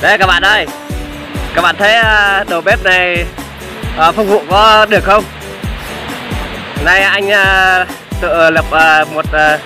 Đây các bạn ơi. Các bạn thấy à, đầu bếp này à, phục vụ có được không? Nay anh à, tự lập à, một à,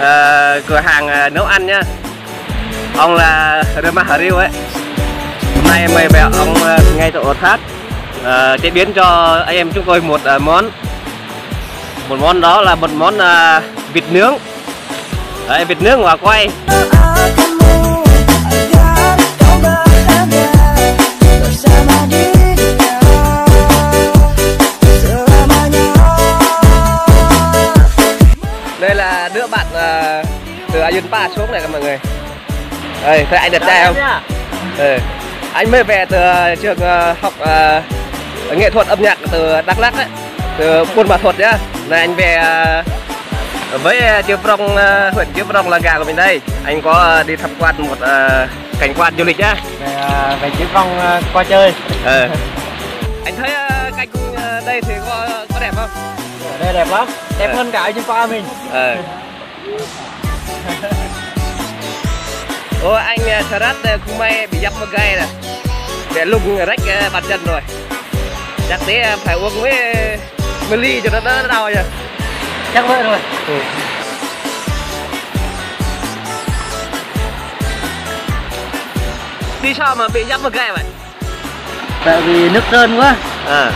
à, cửa hàng à, nấu ăn nhá. Ông là Rema Hariu ấy. Hôm nay mời bèo ông à, ngay chỗ thác à, chế biến cho anh em chúng tôi một à, món. Một món đó là một món à, vịt nướng. Đấy, vịt nướng và quay. Từ Ayunpa xuống này các mọi người Đây, thấy anh đẹp trai không? Ừ. Anh mới về từ à, trường à, học à, nghệ thuật âm nhạc từ Đắk Lắk ấy Từ Buôn Ma Thuột nhá Này anh về à, với Chiêu Prong, à, huyện Chiêu Prong là gà của mình đây Anh có à, đi tham quan một à, cảnh quan du lịch nhá về về chỉ phong à, qua chơi ừ. Anh thấy à, cảnh à, đây thì có, có đẹp không? ở đây đẹp lắm đẹp Ờ. hơn cả pha mình Ờ. Ô anh Sarat uh, không may bị dắp một gai nè Để lùng rách bàn chân rồi Chắc thế uh, phải uống mấy mấy ly cho nó đỡ đau nhỉ chắc vậy rồi ừ. Đi sao mà bị dắp một gai vậy? tại vì nước trơn quá À.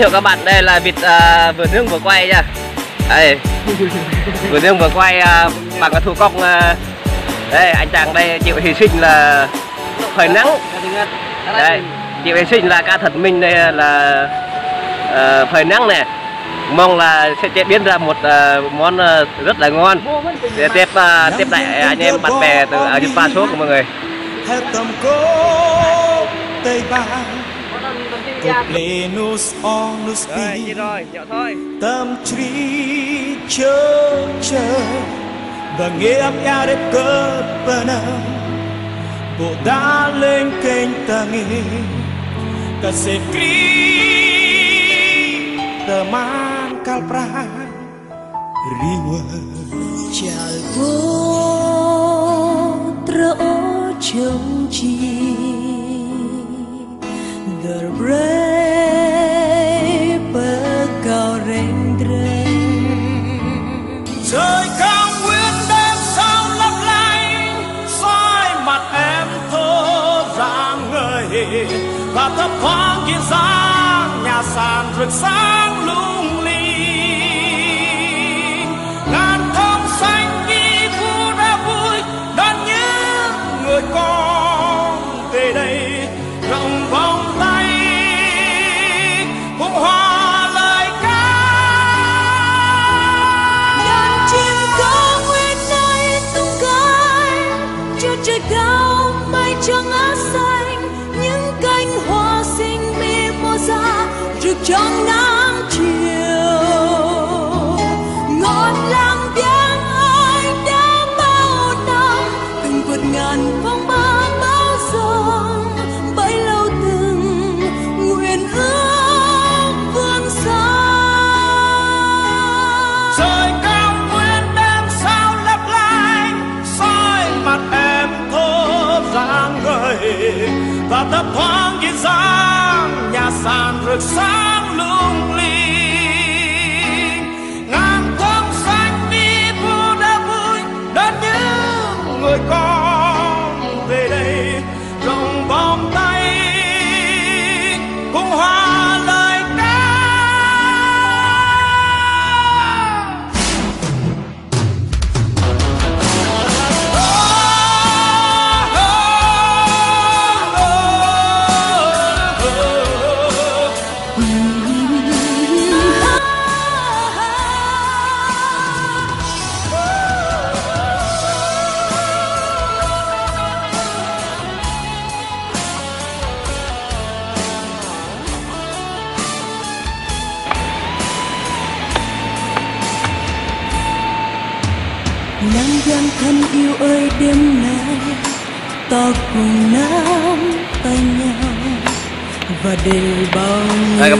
thiệu các bạn đây là vịt uh, vừa nướng vừa quay nha. Đây Vừa nướng vừa quay uh, bằng cái thủ công à, Đây anh chàng đây chịu hy sinh là khởi nắng. Đây chịu hy sinh là ca thật minh đây là uh, phơi nắng này. Mong là sẽ chế biến ra một uh, món uh, rất là ngon. Để tiếp uh, tiếp lại anh em bạn bè từ ở Nhật xuống của mọi người theo tầm cố tây ba Lenus onus Rồi, rồi, nhậu thôi. Tâm trí chớ chờ và nghe ấp ya đẹp cơ bana bộ đã lên kênh ta nghe cả se kri teman kalpra riwa Putra ojung chi Derbre pekau rendreng trời và thấp thoáng kiên giang nhà sàn rực sáng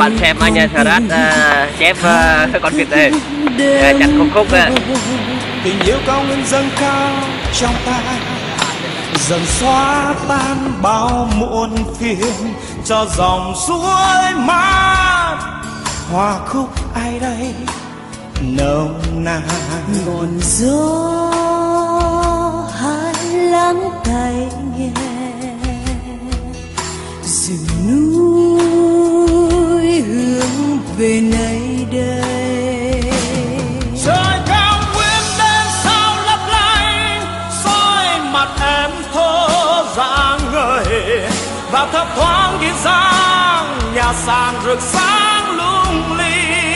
bạn xem anh uh, Sarat uh, chép uh, con vịt đây đêm chặt khúc khúc đây. tình yêu cao nguyên dâng cao trong ta dần xóa tan bao muộn phiền cho dòng suối mát. Hoa khúc ai đây nồng nàn. Ngọn gió hát lắng tai nghe. Rừng núi về nơi đây. Trời cao nguyên đêm sao lấp lánh, soi mặt em thơ dạng người. Và thấp thoáng ghi dáng nhà sàn rực sáng lung linh.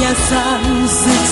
Nhà sàn rực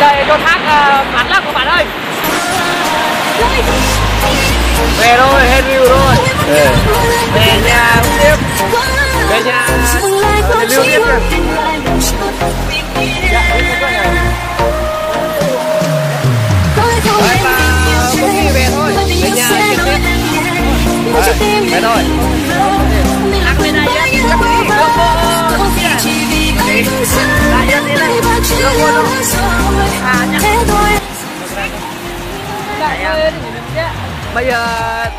đây cho thác bắn lắm các bạn ơi về thôi hết view rồi về nhà tiếp về nhà về lưu tiếp Đấy rồi. Ăn bên này nhá. Các bạn. Lại đi này. À nhá Bây giờ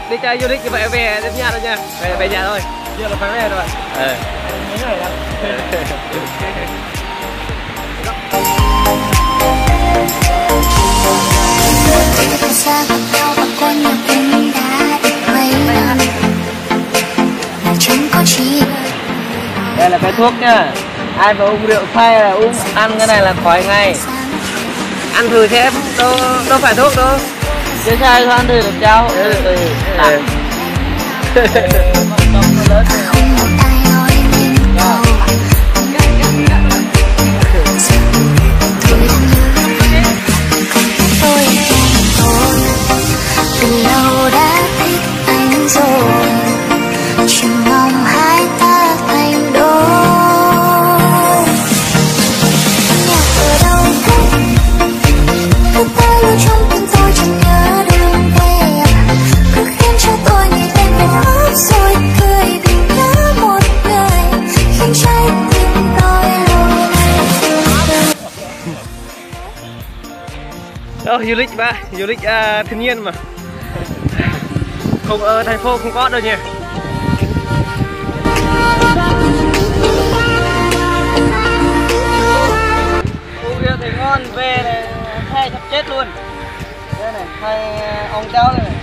đi chơi du lịch như vậy về đến nhà rồi nha. Về, về nhà thôi. Giờ là phải về rồi. Ờ. Đây là cái thuốc nha ai mà uống rượu say là uống ăn cái này là khỏi ngay ăn thử xem đâu đâu phải thuốc đâu chứ sao ăn thử được cháu ừ. ừ. ừ. du lịch mà du lịch à, thiên nhiên mà. Không ở thành phố không có đâu nhỉ Vụ thì ngon về này, hai sắp chết luôn. Đây này hai ờ, ông cháu này.